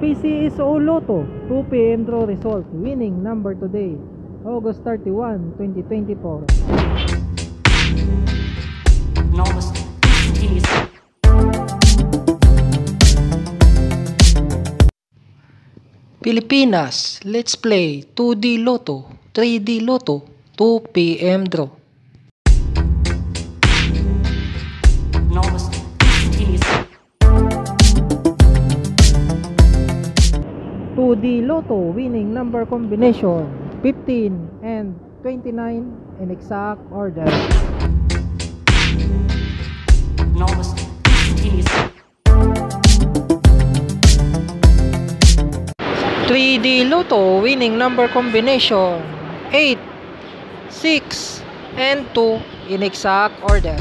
PCSO Lotto 2 p.m. draw result winning number today August 31, 2024 Enormous instantaneous Pilipinas, let's play 2D Lotto, 3D Lotto, 2 p.m. draw. 2D Lotto winning number combination 15 and 29 in exact order. enormous 3D Lotto winning number combination 8, 6, and 2 in exact order.